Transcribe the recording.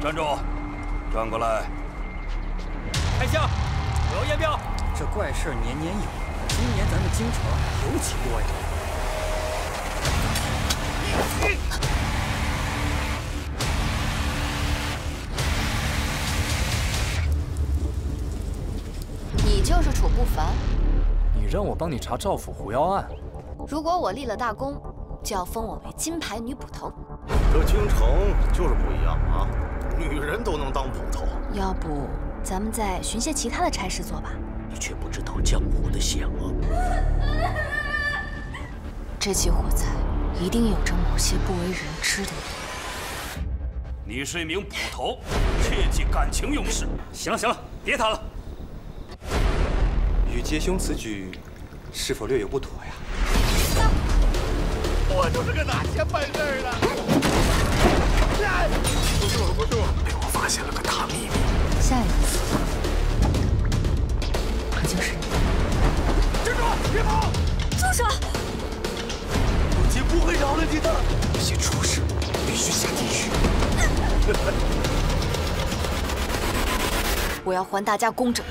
站住！转过来！开枪！我要验镖。这怪事年年有，今年咱们京城尤其多呀。你就是楚不凡。你让我帮你查赵府狐妖案。如果我立了大功，就要封我为金牌女捕头。这京城就是不一样啊，女人都能当捕头。要不咱们再寻些其他的差事做吧。你却不知道江湖的险恶。这起火灾一定有着某些不为人知的原因。你是一名捕头，切忌感情用事。行了行了，别谈了。与杰兄此举，是否略有不妥呀？我就是个拿钱办事的。住手！母亲不会饶了你的。那些畜生必须下地狱！我要还大家公正。